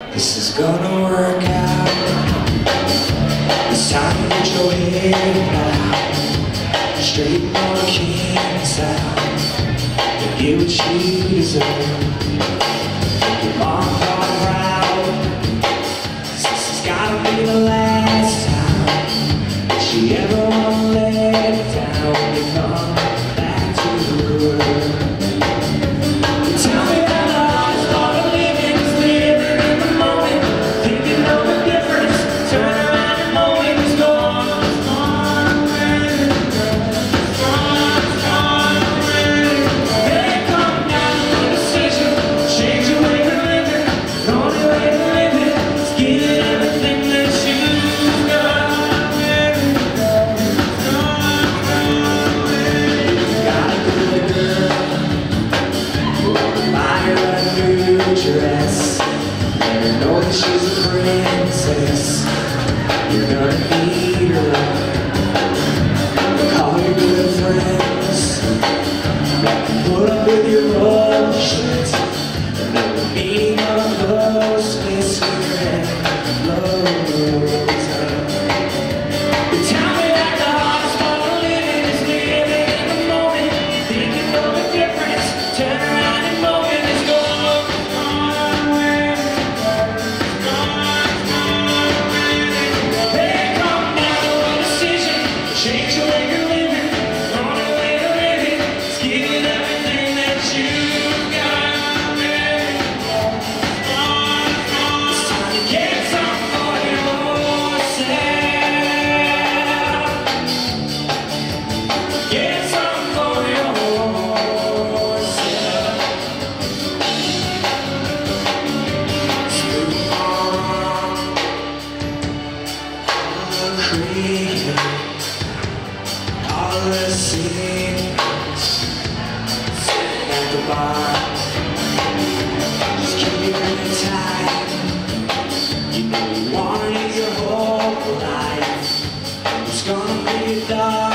This is gonna work out. It's time to get your head out. Straight on the king's out. And get what you deserve. Buy her a new dress. Let her know that she's a princess. You're gonna need her. Call your good friends. Put up with your bullshit. the Sitting at the bar Just You know you wanted your whole life It's gonna be dark